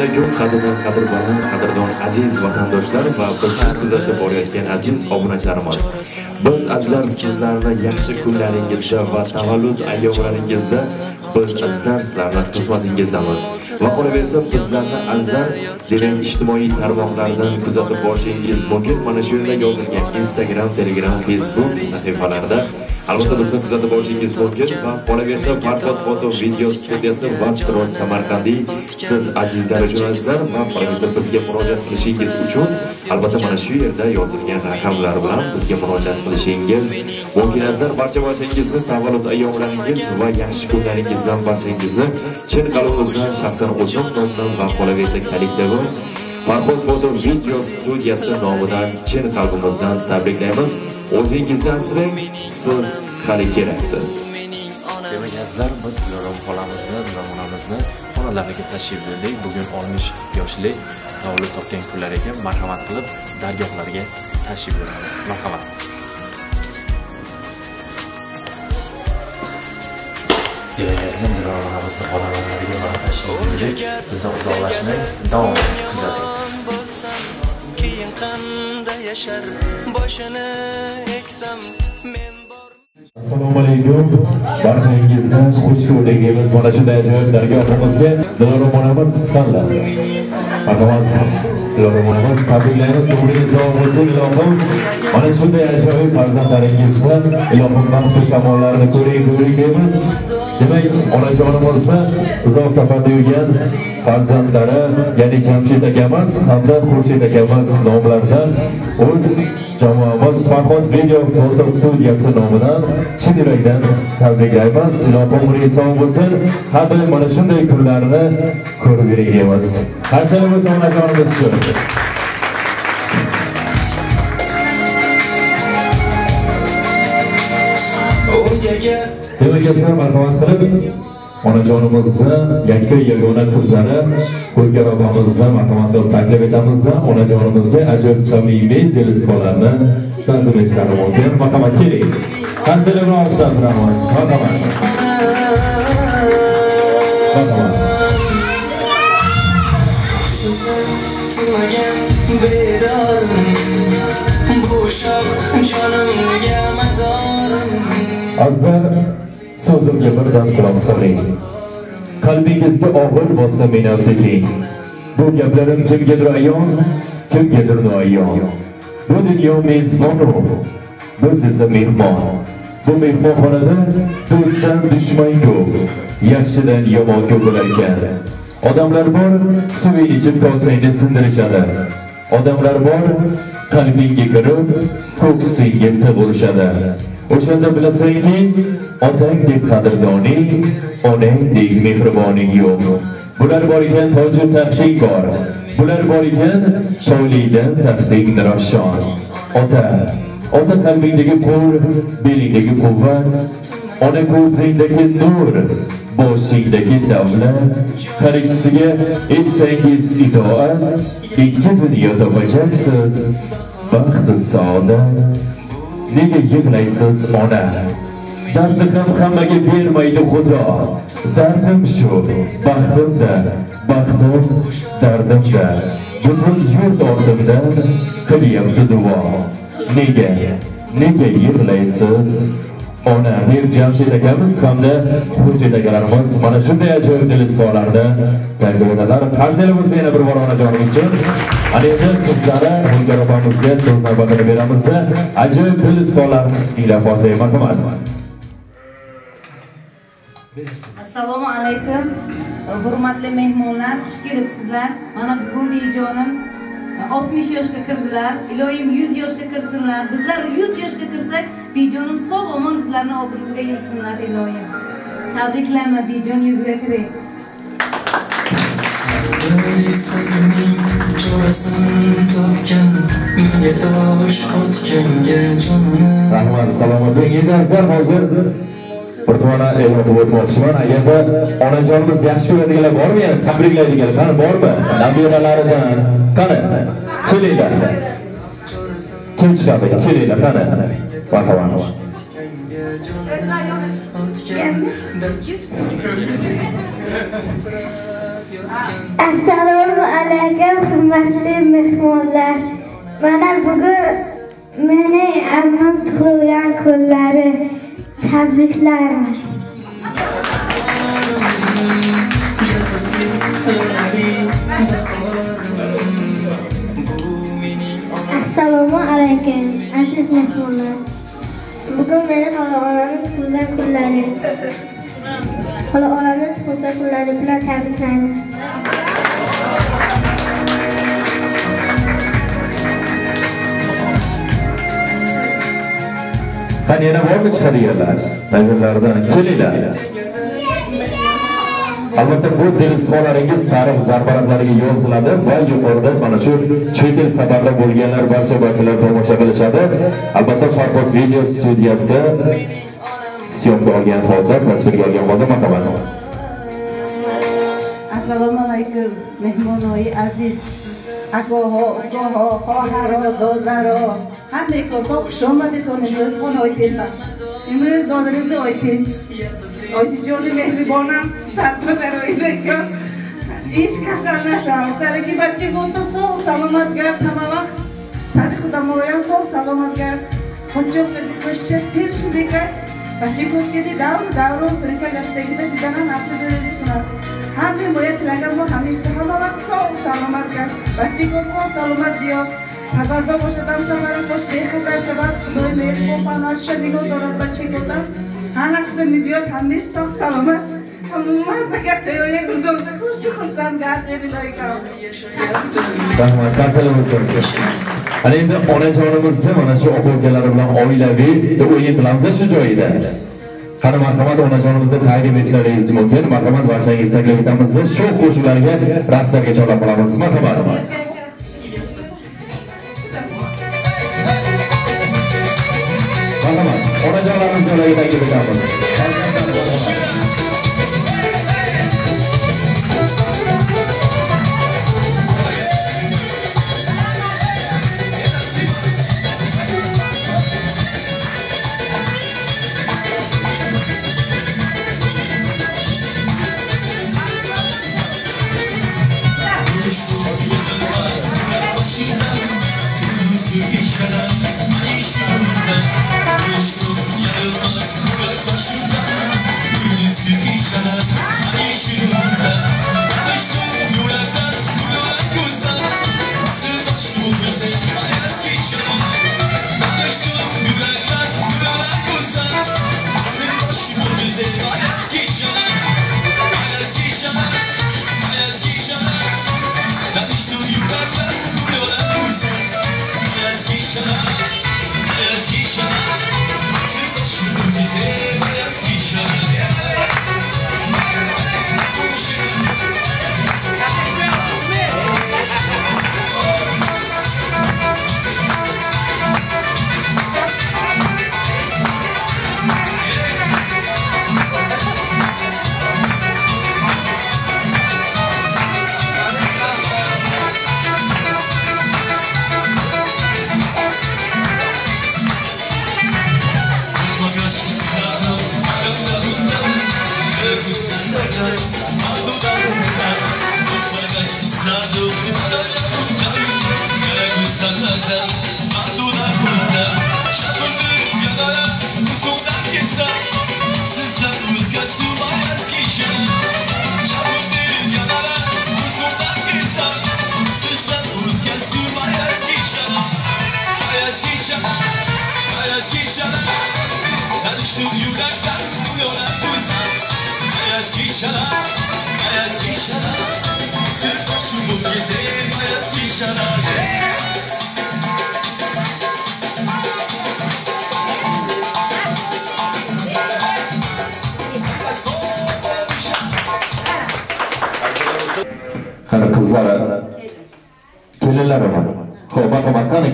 alaykum qadrdon qadrdon qadrdon aziz vatandoshlar va bizni kuzatib borayotgan aziz obunachilarimiz. Biz azizlar sizlarni yaxshi kunlaringizda va tavallud ayyomlaringizda biz azizlar sizlarni xizmatingizdamiz va qolaversa bizlarni azizlar demak ijtimoiy tarmoqlardan kuzatib borishingiz mumkin. Mana shu yerda yozilgan instagram telegram facebook sahifalarida albatta bizni kuzatib borishingiz mumkin va qolaversa farhod foto video studiyasi va siroj samarqandiy siz aziz uchun va qolaversa bizga murojaat qilishingiz uchun albatta mana shu yerda yozilgan raqamlar bilan bizga murojaat qilishingiz mumkin azizlar barcha barchangizni tavallud ayyomlaringiz va yaxshi kunlaringiz bilan barchangizni chin qalbimizdan shaxsan o'zim nomidan va qolaversa kollektivim Farhod foto video studiyasi nomidan chin qalbimizdan tabriklaymiz. O'zingizni asrang, siz hali keraksiz. Demak, azizlar, biz Dilorom xolamizni, namunamizni xonalariga tashrif buyurdik. Bugun 13 yoshli tavallud topgan kunlar ekan, marhamat qilib dargohlariga tashrif buyuramiz. Marhamat. Demak, azizlar, Dilorom onamizni xonalariga mana tashrif buyurdik. Bizdan uzoqlashmay, davom kuzating. bo'lsam keyin qanday yashar boshini eksam men Assalomu alaykum. Barchangizni xush ko'rdingiz. Mana shunday ajoyib dargohimizga Dilorom onamiz qanday? Marhamat. Dilorom onamiz tabriklaymiz. Umringiz uzoq bo'lsin ilohim. Mana shunday ajoyib farzandlaringizni ilohim baxtu shamollarini ko'ring, ko'ring deymiz. Demak, onajonimizni uzoq safarda yurgan farzandlari, ya'ni Jamshid akamiz hamda Xurshid akamiz nomlaridan o'z jamoamiz Farhod video foto studiyasi nomidan chin yurakdan tabriklaymiz. Ilohim umringiz sog' bo'lsin. Har doim mana shunday kunlarni ko'rib yuring deymiz. Hasanimiz onajonimiz uchun. o'yaga Demak, marhamat qilib onajonimizni yakka yagona qizlari Qo'lkar opamizni marhamat taklif etamiz onajonimizga ajoyib samimiy delizbolarni taqdim etishlari mumkin. Marhamat keling. Hansel bilan olqishlantiramiz. Marhamat. Marhamat. bedorim bo'shab jonimga madorim Azizlar, so'zimga birdan quloq soling. Qalbingizga og'ir bo'lsa meni aftiking. Bu gaplarim kimgadir ayon, kimgadir noayon. Bu dunyo mezbonu, biz esa mehmon. Bu mehmonxonada do'stdan dushman ko'p, yaxshidan yomon ko'p bo'lar ekan. Odamlar bor, suving ichib qolsangiz sindirishadi. Odamlar bor, qalbingga kirib, ko'ksingga tig'urishadi. O'shanda bilasanki, otangdek qadrdoning, onangdek mehriboning yo'q. Bular bor ekan toju taxting bor. Bular bor ekan shovliydan taxting nirashon. Ota, ota qalbingdagi qo'l belingdagi quvvat, ona ko'zingdagi nur, boshingdagi davlat, har ikkisiga etsangiz itoat, ikki dunyo topajaksiz, baxtu saodat. Nega yig'laysiz ona? Dardni ham hammaga bermaydi Xudo. Dardim shu, baxtimda, baxtim dardimda. Butun yurt ortimdan qilyapti duo. Nega? Nega yig'laysiz? Ona Mir Jamshid akamiz hamda Xurshid akalarimiz mana shunday ajoyib dilizorlarni taqdim etadilar. bo'lsa yana bir bor onajonimiz uchun. Ana endi qizlari Xurshid opamizga so'z navbatini beramiz. Ajoyib dilizorlar tinglab olsak marhamat. assalomu alaykum hurmatli mehmonlar xush kelibsizlar mana bugun bejonim 60 yoshga kirdilar iloyim 100 yoshga kirsinlar bizlar 100 yoshga kirsak bejonim sog' omon bizlarni oldimizga yursinlar iloyim tabriklayman bejon 100 ga kiring chorasini topgan menga tosh otganga jonini Rahmat, salomat bo'ling. Endi azizlar hozir bir tomona e'lon qilib o'tmoqchiman. Agarda onajonimiz yaxshi ko'radiganlar bormi? yana tabriklaydiganlar qani bormi? Nabiralaridan qani? Kelinglar. Kim chiqadi? Kelinglar qani? Marhamat. Assalomu alaykum hurmatli mehmonlar mana bugun mening ammam tug'ilgan kunlari tabriklar. Assalomu alaykum aziz mehmonlar. Bugun meni xola onamni tug'ilgan kunlari xola onamni tug'ilgan kunlari bilan tabriklaymiz. Qani yana bormi chiqadiganlar nabirlardan kelinglar. Albatta bu dengizxonlaringiz sariq zarbaraqlariga yoziladi va yuqorida mana shu chet el safarda bo'lganlar barcha bachchalar tomosha qilishadi. Albatta farhod video studiyasi syomka olgan holda tasvirga olgan holda سلام علیکم مهمان های عزیز. اگاها اگاها خواهرها دادرها همه با خوش آمده کنیم امروز خان های من امروز دادرز آیتین آیتی جان مهربانم صدمه برای نکن ایش کسر نشم. سر که بچه گفت سو سلامت گرد همه وقت. سر خودم آیم سو سلامت گرد. خودجا خوش چه پیر شده کرد بچه گفت که دی دارو دارو سرکه گشتگی دیدنم نفسه دارید همه میاد لگم و همین که همه وقت سا سلامت کرد بچی کن سا سلامت دیا پدر با باشد هم سمر خدا دیخه در سبت دای میخ و پناش شدی گو دارد بچی گلدم هن اخت سلامت همون مزده که تیو یک روز به خوش خوستم گرد غیری لای کام رحمت کسل مزدر کشم حالا این در آنه جوانم زمانه در اویی بلمزه شو جایی دارد qani marhamat onajonimizni taqdim etishlaringiz mumkin marhamat barchangizni taklif etamiz sho'x qo'shiqlarga raqslarga chorlab qolamiz. Marhamat. Marhamat. Onajonlarimizni taklif etamiz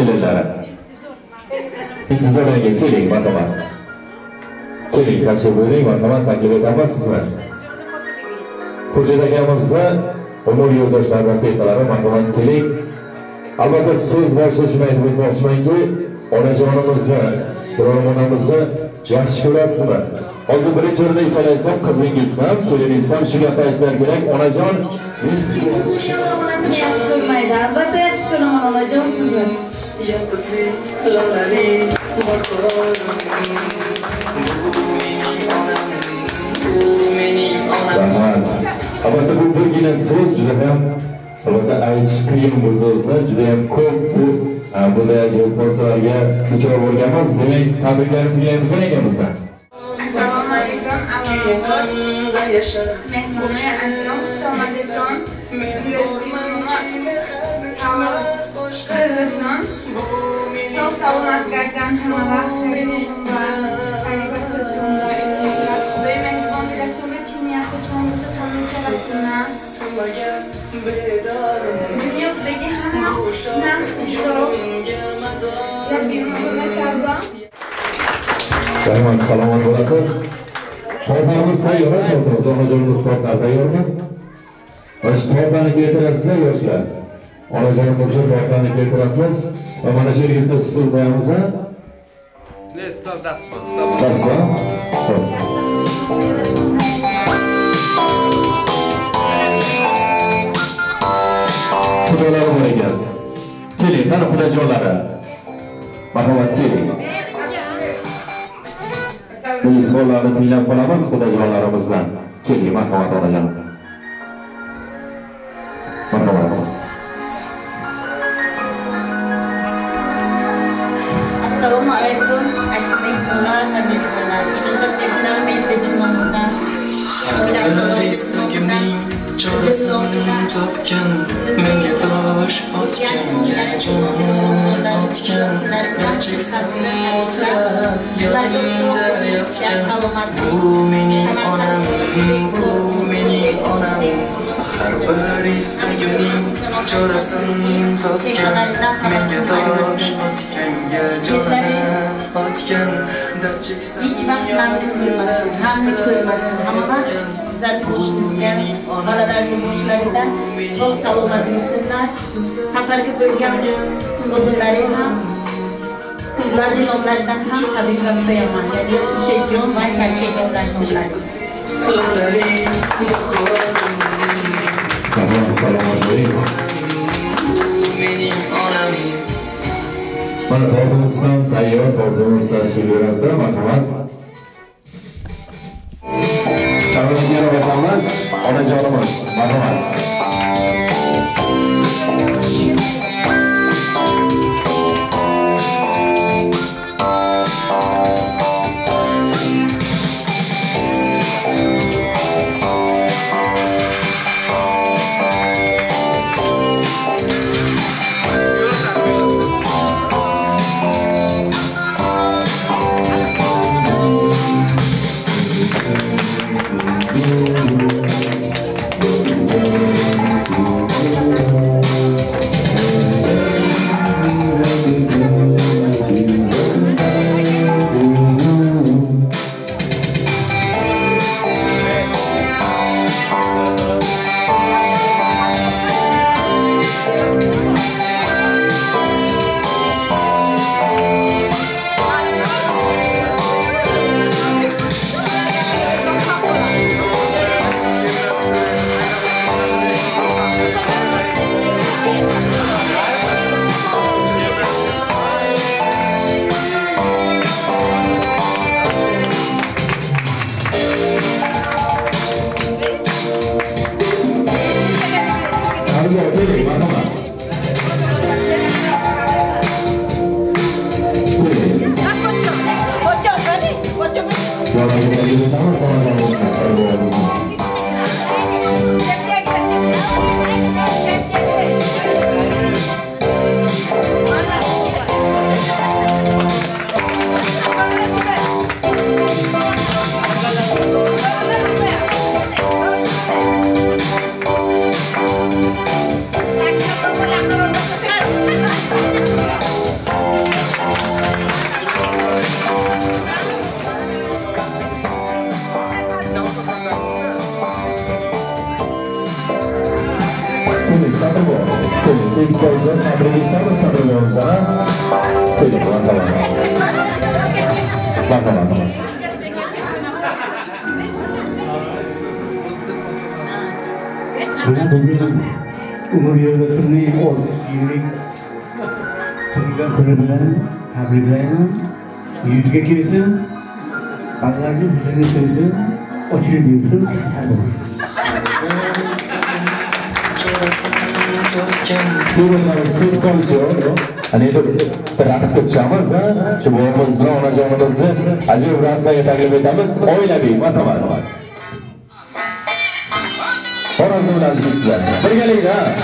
kelinlari intizorlarga keling marhamat keling tashrif buyuring marhamat taklif etamiz sizni xo'jat akamizni umr yo'ldoshlari rafiqalari marhamat keling albatta so'z boshida shuni aytib o'tmoqchimanki onajonimizni ironim onamizni yaxshi ko'rasizmi hozir birinchi o'rinda ikkalaysam qizingiz ham keliningiz ham shu gapni aytishlar kerak onajon men sizga yaxshi ko'rmaydi albatta yaxshi ko'raman onajon sizni Yolg'izlik lolalik barqarorim Bu mening rahmat albatta bu birgina so'z juda ham albatta aytish qiyin bu so'zni juda ham ko'p bu bunday ajoyib hodisalarga duchor bo'lganmiz demak tabriklarni tinglaymiz egamizdan Keyin qanday yashar yalnız tek başına çok sağlam arkadaşlardan hemen Dünyadaki hemen Selamat, salomat bo'lasiz. Tavbamiz tayyor, hozir hocamiz sotlar tayyormi? Hoş tavbani keltirasizlar yoshlar. Onajonimizni tortani keltirasiz va mana shu yerga bitta qo'yamiz a dasturxon Ho'p. Xudolari bor ekan. Keling, qani xudojonlari. Marhamat keling. Bu tinglab qolamiz xudojonlarimizdan. Keling, marhamat onajon. Chorasini topgan Menga tosh otganga jonini otgan Darchaksan hech vaqt namni ko'rmasin g'amni ko'rmasin hamma vaqt kuzatib bo'lishimizga bolalarni boshlarida sog' salomat yursinlar safarga bo'lgan o'g'illari ham ularni nomlaridan ham tabriklab qo'yaman ya'ni ushejon va kalchejonlar nomlari salomat bo'ling. Mana tortimiz ham tayyor, tortimiz tashkil etyapti. Marhamat. Tabrikni yana o'tamiz. Onajonimiz, marhamat. Sarıya Bugun bugun umr yo'lida turli oltmish yillik tug'ilgan kuni bilan tabriklayman yuziga kelsin allohni huzuriga kelsin ochilib yursin To'g'ri, sut qolishi Hani endi bir raqsga tushamiz, ha? Shu bobimiz bilan onajonimizni ajoyib raqslarga taklif etamiz. Oilaviy matomat. Sonrasında da bizimkiler. Bir gelin ha.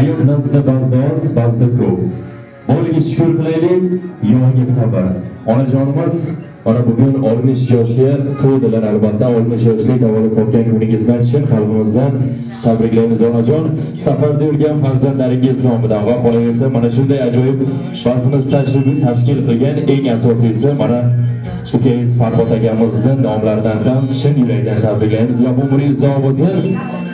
Hayot ba'zida ba'zida oz, ba'zida ko'p. Boriga shukur qilaylik, yonga sabr. Onajonimiz mana bugun 60 yoshga to'ydilar albatta 60 yoshlik tavallud topgan kuningiz bilan chin qalbimizdan tabriklaymiz onajon safarda yurgan farzandlaringiz nomidan va qolaversa mana shunday ajoyib bazimiz tashkil qilgan eng asosiysi mana ukangiz farhod akamizni nomlaridan ham chin yurakdan tabriklaymiz va umringiz uzoq bo'lsin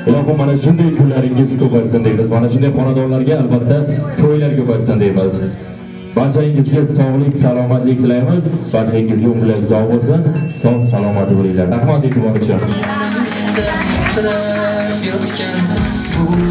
ilohim mana shunday kunlaringiz ko'paysin deymiz. Mana shunday xonadonlarga albatta to'ylar ko'paysin deymiz. Barchangizga sog'lik salomatlik tilaymiz. Barchangizga umrlar uzoq bo'lsin. Sog' salomat bo'linglar. Rahmat e'tibor uchun yotgan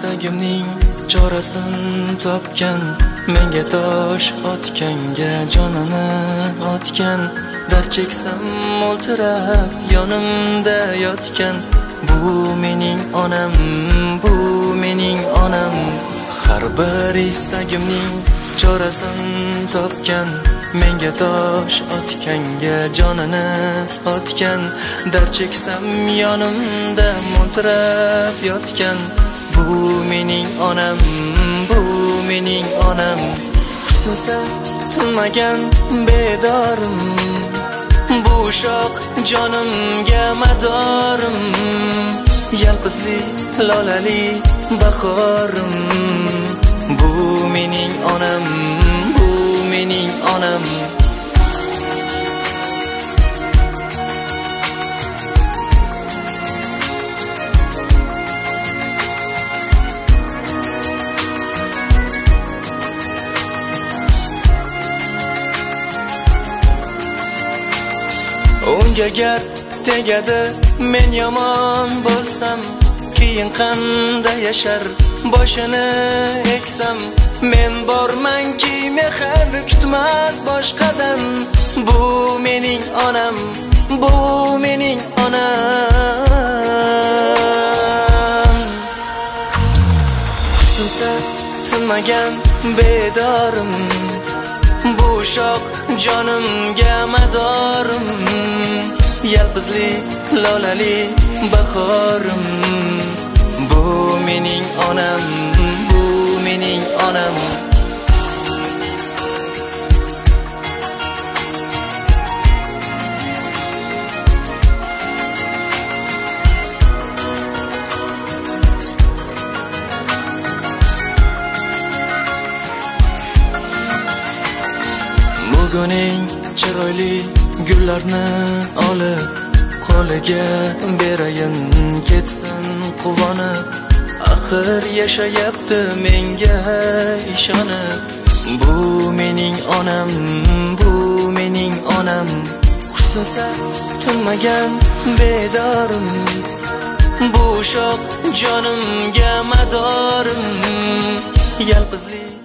istagimning chorasin topgan menga tosh otganga jonini otgan. Dard cheksam mo'ltirab yonimda yotgan. Bu mening onam bu mening onam. Har bir istagimning chorasin topgan menga tosh otganga jonini otgan. Dard cheksam yonimda mo'ltirab yotgan. Bu mening onam bu mening onam. Husnisa tinmagan bedorim. Bu shoq jonimga madorim. Yalpizli lolali bahorim. Bu mening onam bu mening onam. Unga gar tegadi men yomon bo'lsam keyin qanday yashar boshini eksam. Men bormanki mehr kutmas boshqadan. Bu mening onam bu mening onam. Husnisa tinmagan bedorim. Bu shoq jonimga madorim yalpizli lolali bahorim. Bu mening onam bu mening onam. Buguning chiroyli gullarni olib qo'liga berayin ketsin quvonib axir yashayapti menga ishonib. Bu mening onam bu mening onam. Qushsa tinmagan bedorim. Bu shoh jonimga madorim. Yalpizlik